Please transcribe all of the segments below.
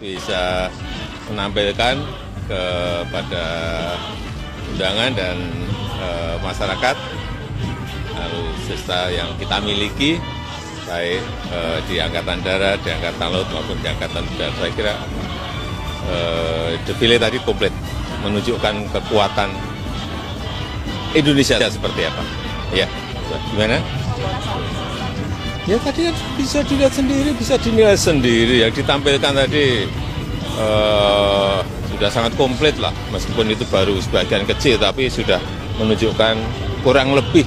bisa menampilkan kepada undangan dan eh, masyarakat alutsista yang kita miliki baik eh, di angkatan darat, di angkatan laut maupun di angkatan udara. Saya kira eh, defile tadi komplit menunjukkan kekuatan Indonesia seperti apa. Ya, gimana? Ya tadi kan bisa dilihat sendiri, bisa dinilai sendiri. Yang ditampilkan tadi eh, sudah sangat komplit lah, meskipun itu baru sebagian kecil, tapi sudah menunjukkan kurang lebih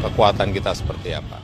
kekuatan kita seperti apa.